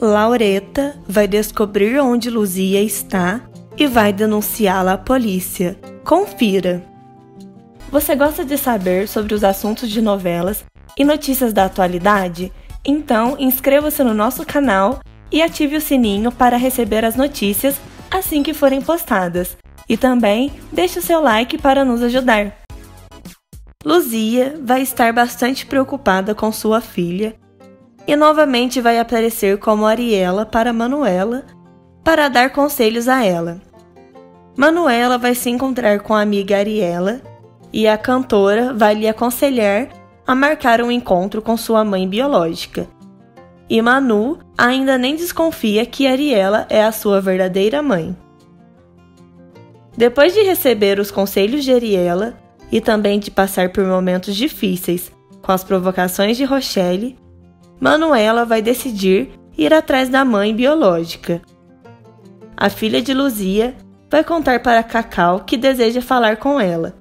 Laureta vai descobrir onde Luzia está e vai denunciá-la à polícia. Confira! Você gosta de saber sobre os assuntos de novelas e notícias da atualidade? Então inscreva-se no nosso canal e ative o sininho para receber as notícias assim que forem postadas. E também deixe o seu like para nos ajudar. Luzia vai estar bastante preocupada com sua filha e novamente vai aparecer como Ariela para Manuela para dar conselhos a ela. Manuela vai se encontrar com a amiga Ariela e a cantora vai lhe aconselhar a marcar um encontro com sua mãe biológica. E Manu ainda nem desconfia que Ariela é a sua verdadeira mãe. Depois de receber os conselhos de Ariela e também de passar por momentos difíceis com as provocações de Rochelle, Manuela vai decidir ir atrás da mãe biológica. A filha de Luzia vai contar para Cacau que deseja falar com ela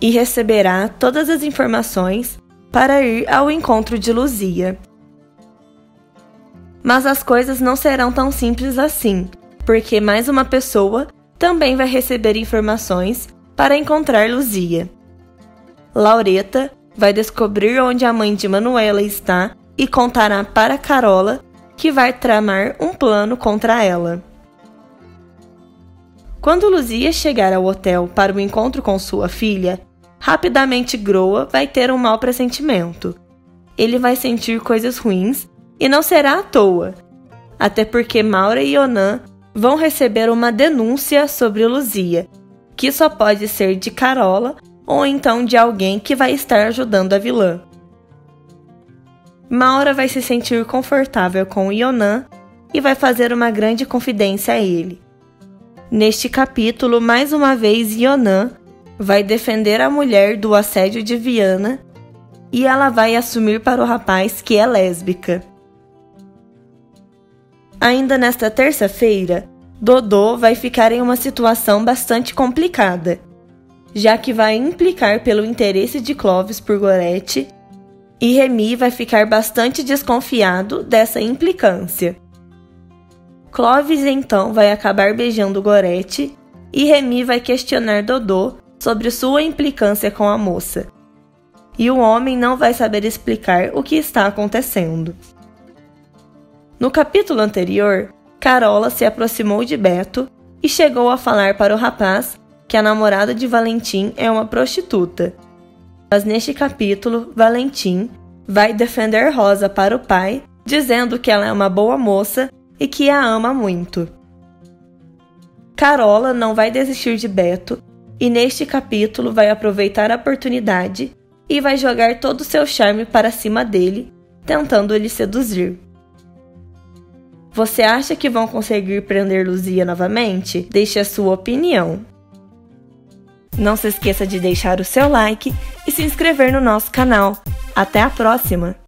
e receberá todas as informações para ir ao encontro de Luzia. Mas as coisas não serão tão simples assim, porque mais uma pessoa também vai receber informações para encontrar Luzia. Laureta vai descobrir onde a mãe de Manuela está e contará para Carola que vai tramar um plano contra ela. Quando Luzia chegar ao hotel para o encontro com sua filha, rapidamente Groa vai ter um mau pressentimento. Ele vai sentir coisas ruins e não será à toa, até porque Maura e Onan vão receber uma denúncia sobre Luzia, que só pode ser de Carola ou então de alguém que vai estar ajudando a vilã. Maura vai se sentir confortável com Yonan e vai fazer uma grande confidência a ele. Neste capítulo, mais uma vez, Yonan vai defender a mulher do assédio de Viana e ela vai assumir para o rapaz que é lésbica. Ainda nesta terça-feira, Dodô vai ficar em uma situação bastante complicada, já que vai implicar pelo interesse de Clovis por Gorete e Remy vai ficar bastante desconfiado dessa implicância. Clovis então vai acabar beijando Gorete e Remy vai questionar Dodô sobre sua implicância com a moça. E o homem não vai saber explicar o que está acontecendo. No capítulo anterior, Carola se aproximou de Beto e chegou a falar para o rapaz que a namorada de Valentim é uma prostituta mas neste capítulo, Valentim vai defender Rosa para o pai, dizendo que ela é uma boa moça e que a ama muito. Carola não vai desistir de Beto e neste capítulo vai aproveitar a oportunidade e vai jogar todo o seu charme para cima dele, tentando ele seduzir. Você acha que vão conseguir prender Luzia novamente? Deixe a sua opinião. Não se esqueça de deixar o seu like e se inscrever no nosso canal. Até a próxima!